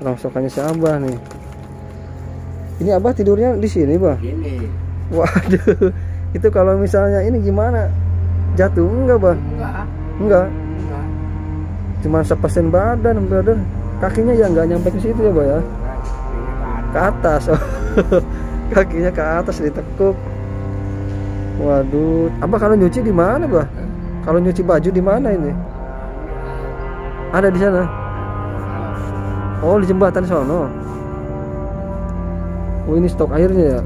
rongsokannya si abah nih. Ini abah tidurnya di sini bah Gini. waduh. Itu kalau misalnya ini gimana? Jatuh enggak bah Enggak. enggak? Enggak. cuma sepersen badan brother. Kakinya ya nggak nyampe ke situ ya bah ya. Ini ke atas. Kakinya ke atas ditekuk. Waduh. Abah kalau nyuci di mana bah kalau nyuci baju di mana ini? Ada di sana oh di jembatan sono. Oh ini stok airnya ya?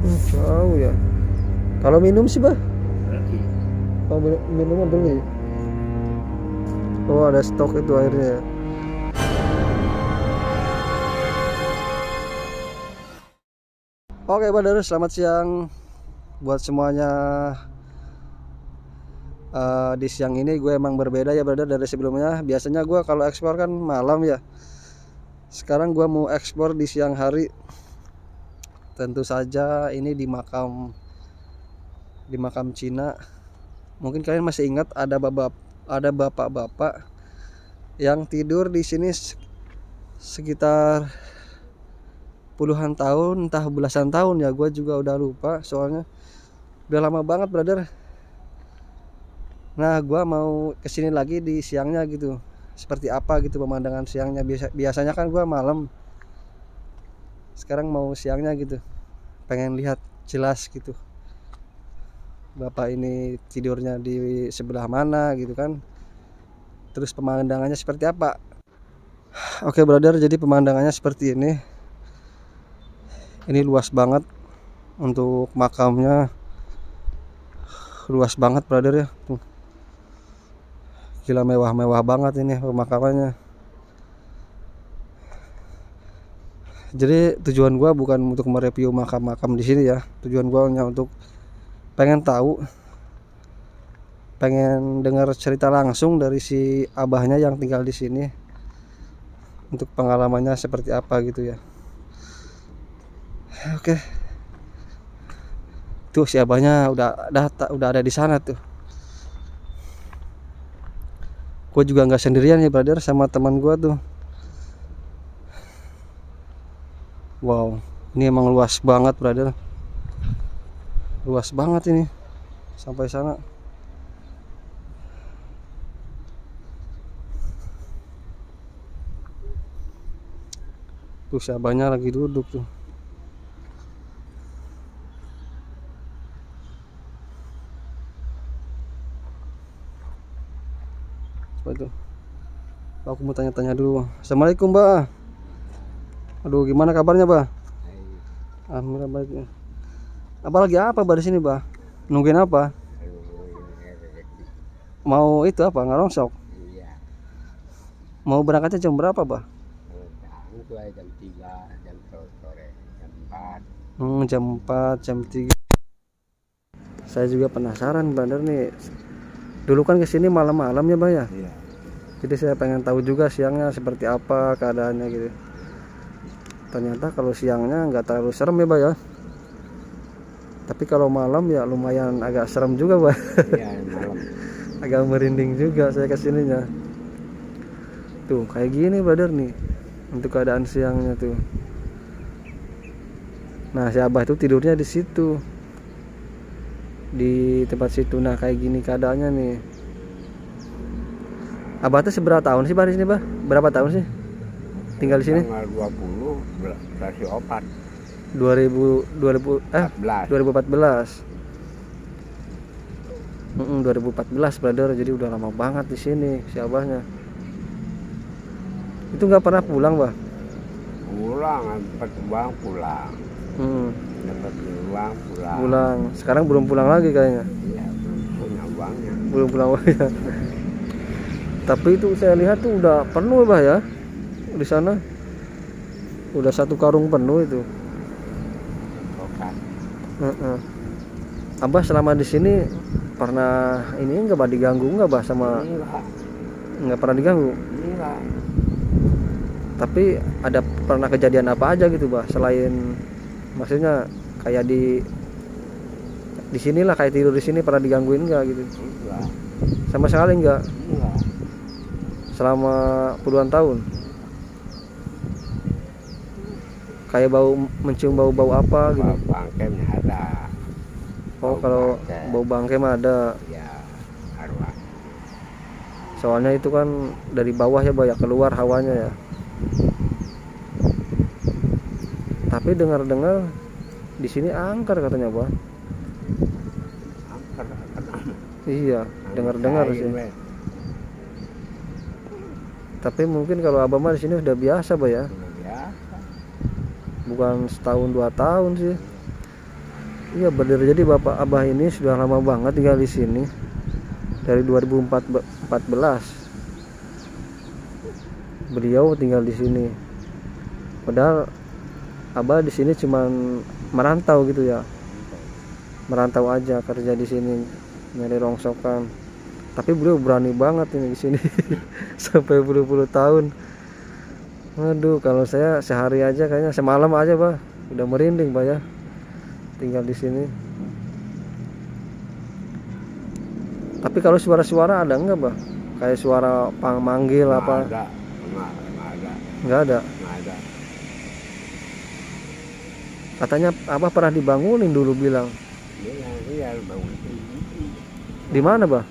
Oh, jauh ya. Kalau minum sih bah oh mi- minumnya beli oh ada stok itu airnya ya. Oke, Brother, selamat siang buat semuanya. Eh, di siang ini gue emang berbeda ya, Brother, dari sebelumnya. Biasanya gue kalau ekspor kan malam ya. Sekarang gue mau ekspor di siang hari. Tentu saja ini di makam di makam Cina. Mungkin kalian masih ingat ada bapak ada bapak-bapak yang tidur di sini se- sekitar puluhan tahun entah belasan tahun ya gue juga udah lupa soalnya udah lama banget brother nah gue mau ke sini lagi di siangnya gitu. Seperti apa gitu pemandangan siangnya? Biasa biasanya kan gue malam. Sekarang mau siangnya gitu. Pengen lihat jelas gitu. Bapak ini tidurnya di sebelah mana gitu kan. Terus pemandangannya seperti apa? Oke brother jadi pemandangannya seperti ini. Ini luas banget untuk makamnya. Luas banget brother ya. Tuh gila mewah-mewah banget ini pemakamannya jadi tujuan gua bukan untuk mereview makam-makam di sini ya. Tujuan gua hanya untuk pengen tahu pengen dengar cerita langsung dari si abahnya yang tinggal di sini untuk pengalamannya seperti apa gitu ya. Oke. Tuh si abahnya udah data udah ada di sana tuh gue juga nggak sendirian ya brother sama teman gue tuh. Wow ini emang luas banget brother. Luas banget ini sampai sana. Tuh si abahnya lagi duduk tuh Apa itu? Aku mau tanya-tanya dulu. Assalamualaikum, Mbak. Aduh, gimana kabarnya, Mbak? Alhamdulillah baik. Apa lagi apa, Mbak di sini, Mbak? Nungguin apa? Mau itu apa? Ngarongsok. Iya. Mau berangkatnya jam berapa, Mbak? Jam 3, jam sore, jam 4. Hmm, jam 4, jam 3. Saya juga penasaran, bener nih. Dulu kan ke sini malam-malam ya, Mbak ya? Iya. Jadi saya pengen tahu juga siangnya seperti apa keadaannya gitu. Ternyata kalau siangnya nggak terlalu serem ya, Mbak ya. Tapi kalau malam ya lumayan agak serem juga, Mbak. Iya, malam. agak merinding juga saya ke sininya. Tuh, kayak gini, brother nih. Untuk keadaan siangnya tuh. Nah, si Abah itu tidurnya di situ. Di tempat situ. Nah, kayak gini keadaannya nih. Abah tuh seberapa tahun sih, Bah, di sini, Bah? Berapa tahun sih? Tinggal di sini? Tanggal 20 ber- berarti opat 2000 2000 eh 14. 2014. Mm-mm, 2014 brother jadi udah lama banget di sini si abahnya itu nggak pernah pulang bah Pulang, dapat uang pulang. Hmm, Dapat uang pulang. pulang. Sekarang belum pulang lagi kayaknya. Iya, belum punya uangnya. belum pulang lagi ya. tapi itu saya lihat tuh udah penuh bah ya di sana. Udah satu karung penuh itu. Abah selama di sini pernah ini nggak bah diganggu nggak bah sama Enggak, nggak pernah diganggu? Enggak. tapi ada pernah kejadian apa aja gitu bah selain maksudnya kayak di di sinilah kayak tidur di sini pernah digangguin nggak gitu Enggak. sama sekali nggak Enggak. selama puluhan tahun kayak bau mencium bau-bau apa gitu Bau bangkainya ada. oh bau kalau bangkai. bau bangkai mah ada Ya, arwah. soalnya itu kan dari bawah ya banyak keluar hawanya ya tapi dengar-dengar di sini angker katanya Angker, angker. iya dengar-dengar sih. tapi mungkin kalau abah mah di sini udah biasa bah ya. Sudah biasa. bukan setahun dua tahun sih. Iya bener. Jadi bapak abah ini sudah lama banget tinggal di sini. Dari 2014 beliau tinggal di sini. Padahal abah di sini cuman merantau gitu ya merantau aja kerja di sini nyari rongsokan tapi beliau berani banget ini di sini sampai puluh-puluh tahun Waduh, kalau saya sehari aja kayaknya semalam aja, Bah. Udah merinding, Bah ya. Tinggal di sini. Tapi kalau suara-suara ada enggak, Bah? Kayak suara pang manggil apa? ada. Nggak, nggak ada. Enggak ada. Nggak ada. Katanya apa pernah dibangunin dulu bilang. Iya bangun. Di mana, Bah?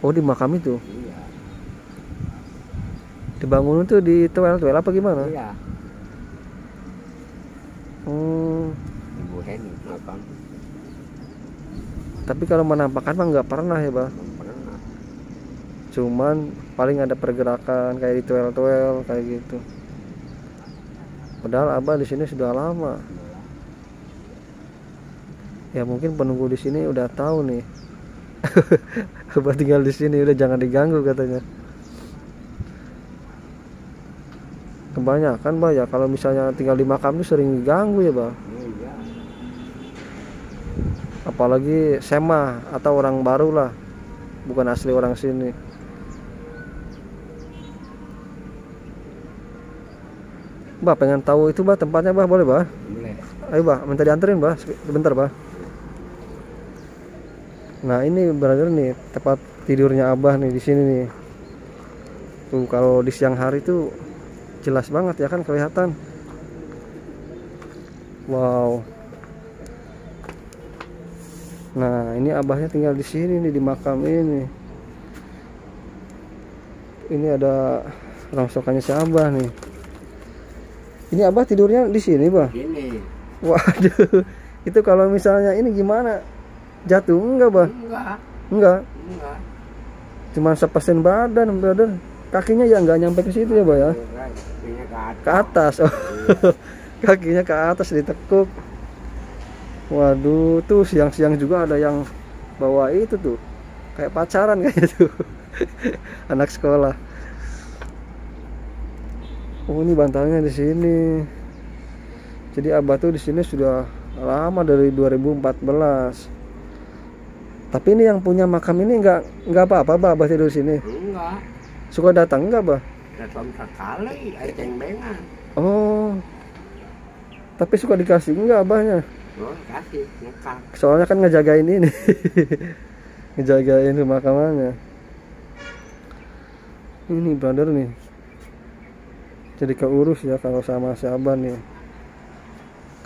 Oh, di makam itu. Iya. Dibangun itu di toel-toel apa gimana? Iya. Hmm, Ibu Heni makan tapi kalau menampakkan mah nggak pernah ya, Bah. pernah. cuman paling ada pergerakan kayak di toel-toel kayak gitu padahal abah di sini sudah lama. Ya mungkin penunggu di sini udah tahu nih. Abah tinggal di sini udah jangan diganggu katanya. Kebanyakan bah ya kalau misalnya tinggal di makam itu sering diganggu ya bah. Iya. apalagi sema atau orang baru lah. Bukan asli orang sini Bah pengen tahu itu bah tempatnya bah boleh bah Boleh. ayo bah minta dianterin bah sebentar bah nah ini brother nih tempat tidurnya abah nih di sini nih tuh kalau di siang hari tuh jelas banget ya kan kelihatan wow Nah, ini abahnya tinggal di sini nih di makam ini. Ini ada rongsokannya si abah nih. Ini abah tidurnya di sini, bah. Gini. Waduh, itu kalau misalnya ini gimana? Jatuh enggak, bah? Enggak. Enggak, Enggak. cuman sepersen badan, brother. Kakinya ya nggak nyampe ke situ ya, bah ya? Kakinya ke atas. Ke atas. Oh. Kakinya ke atas ditekuk. Waduh, tuh siang-siang juga ada yang bawa itu tuh. Kayak pacaran kayaknya tuh. Anak sekolah. Oh, ini bantalnya di sini. Jadi Abah tuh di sini sudah lama dari 2014. Tapi ini yang punya makam ini nggak nggak apa-apa, Bah, Abah tidur di sini. Enggak. Suka datang nggak, Bah? Datang sekali, ada cengbengan. Oh. Tapi suka dikasih nggak abahnya? Oh, kasih. Soalnya kan ngejagain ini. ngejagain pemakamannya. Ini brother nih. Jadi keurus ya kalau sama si Abah nih.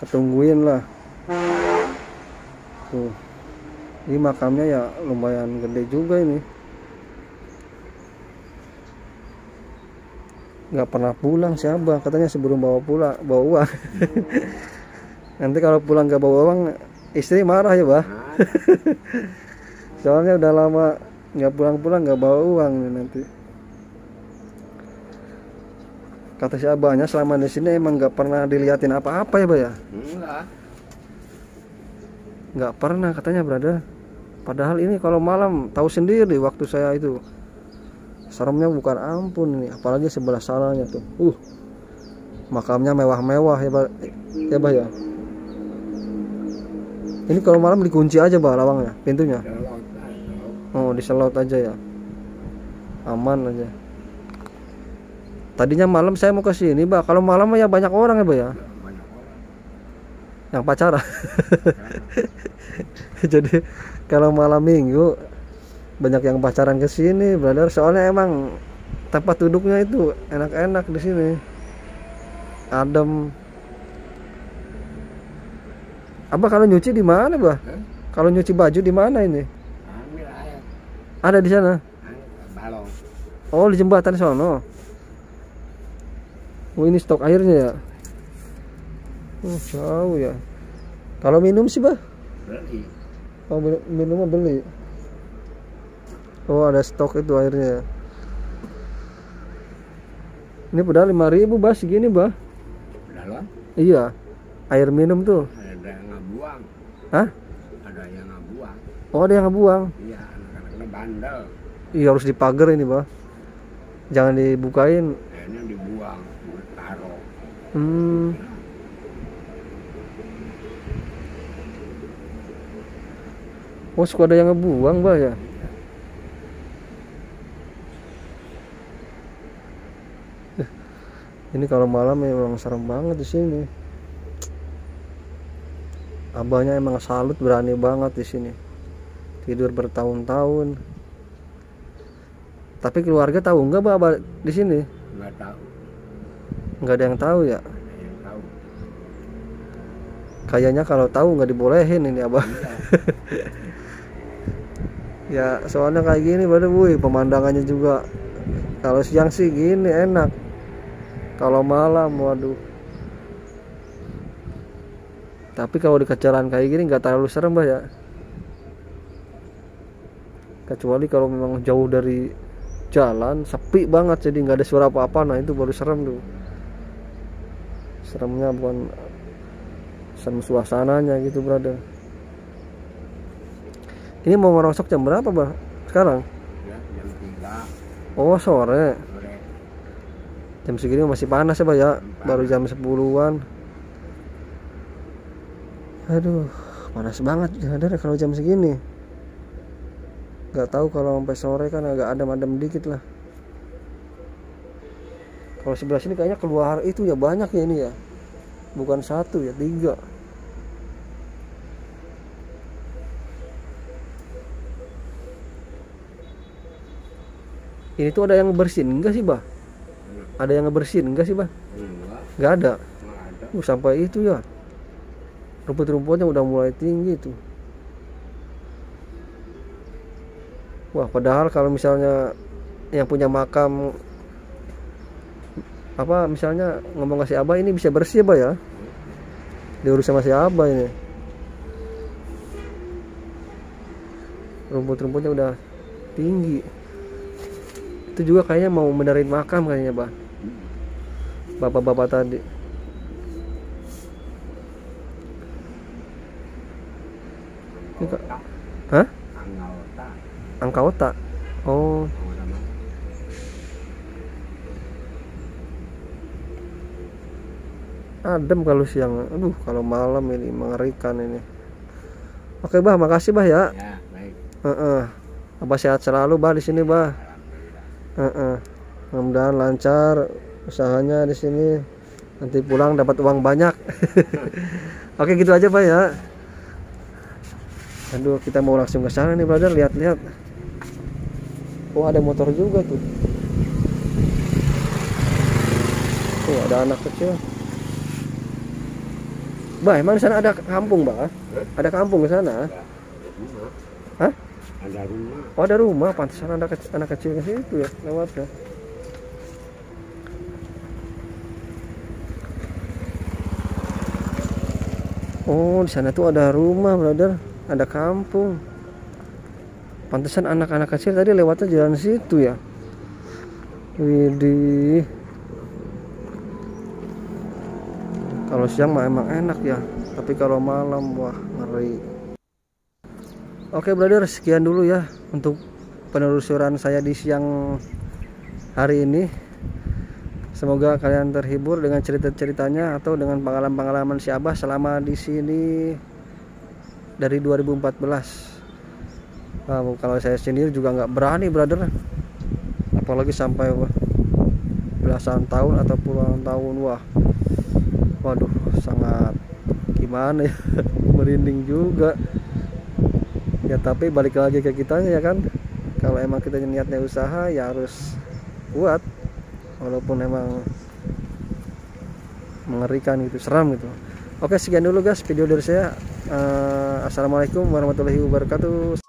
Ketungguin lah. Tuh. Ini makamnya ya lumayan gede juga ini. nggak pernah pulang si Abah katanya sebelum bawa pulang bawa uang nanti kalau pulang nggak bawa uang istri marah ya bah soalnya udah lama nggak pulang-pulang nggak bawa uang nih nanti kata si abahnya selama di sini emang nggak pernah diliatin apa-apa ya bah ya? Enggak. nggak pernah katanya brother. Padahal ini kalau malam tahu sendiri waktu saya itu. Seremnya bukan ampun ini apalagi sebelah sananya tuh. Uh makamnya mewah-mewah ya bah ya bah ya? Ini kalau malam dikunci aja bah lawangnya pintunya? Oh, diselot aja ya. Aman aja. Tadinya malam saya mau ke sini, Mbak. Kalau malam ya banyak orang ya, Mbak ya. orang. Yang pacaran. Jadi kalau malam Minggu banyak yang pacaran ke sini, brother. Soalnya emang tempat duduknya itu enak-enak di sini. Adem. abah kalau nyuci di mana Hah? kalau nyuci baju di mana ini ambil air ada di sana balong oh di jembatan sono oh ini stok airnya ya? Oh jauh ya. Kalau minum sih bah beli oh min- minum mah beli. Oh ada stok itu airnya ya. Ini padahal 5000 bah segini bah dalam iya. Air minum tuh. Ada yang ngebuang. Hah? ada yang ngebuang. Oh ada yang ngebuang? Iya anak-anaknya bandel. Iya harus dipagar ini bah jangan dibukain. Akhirnya dibuang hmm. Oh suka ada yang ngebuang bah ya? Eh, ini kalau malam memang serem banget di sini. Abahnya emang salut berani banget di sini. Tidur bertahun-tahun. Tapi keluarga tahu nggak bah abah di sini? Nggak tahu nggak ada yang tahu ya? Kayaknya kalau tahu nggak dibolehin ini abah. Ya soalnya kayak gini pada wih pemandangannya juga. Kalau siang sih gini enak. Kalau malam waduh. Tapi kalau di jalan kayak gini nggak terlalu serem bah ya. Kecuali kalau memang jauh dari jalan sepi banget jadi nggak ada suara apa-apa. Nah itu baru serem tuh seremnya bukan serem suasananya gitu brother. Ini mau ngerosok jam berapa bah? Sekarang? Ya jam oh sore. Sore. Jam segini masih panas ya bah ya? Baru jam 10-an aduh panas banget brother kalau jam segini. Nggak tahu kalau sampai sore kan agak adem-adem dikit lah kalau sebelah sini kayaknya keluar itu ya banyak ya ini ya. Bukan satu ya tiga. Ini tuh ada yang bersin enggak sih bah? Ada yang ngebersihin enggak sih bah? Enggak. Nggak ada? Nggak ada. Uh, sampai itu ya. Rumput-rumputnya udah mulai tinggi tuh. Wah padahal kalau misalnya yang punya makam apa misalnya ngomong kasih abah ini bisa bersih bah ya diurus sama si abah ini rumput-rumputnya udah tinggi itu juga kayaknya mau benerin makam kayaknya bah bapak-bapak tadi Ini kak-. Hah? Anggota. angka otak oh Anggota mah. Adem kalau siang. Aduh kalau malam ini mengerikan ini. Oke bah makasih bah ya. Ya baik. Heeh. apa sehat selalu bah di sini bah. Alhamdulillah. Heeh. mudah-mudahan lancar usahanya di sini. Nanti pulang dapat uang banyak. Oke gitu aja pak ya. Aduh kita mau langsung ke sana nih brother. Lihat-lihat. Oh ada motor juga tuh. Tuh ada anak kecil bah emang di sana ada kampung bah ada kampung ke sana ada rumah Hah? ada rumah Oh ada rumah, pantesan anak kecil, anak kecil ke situ ya lewatnya. Oh di sana tuh ada rumah brother, ada kampung. Pantesan anak-anak kecil tadi lewatnya jalan situ ya. Widih. Kalau siang mah emang enak ya, tapi kalau malam wah ngeri. Oke brother, sekian dulu ya untuk penelusuran saya di siang hari ini. Semoga kalian terhibur dengan cerita-ceritanya atau dengan pengalaman-pengalaman si Abah selama di sini dari 2014. Nah, kalau saya sendiri juga nggak berani brother, apalagi sampai belasan tahun atau puluhan tahun wah, waduh sangat gimana ya, merinding juga. Ya tapi balik lagi ke kita ya kan? Kalau emang kita niatnya usaha ya harus kuat. Walaupun emang mengerikan gitu seram gitu. Oke sekian dulu guys video dari saya. Eh, Assalamualaikum warahmatullahi wabarakatuh.